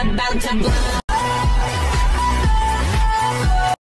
about to blow.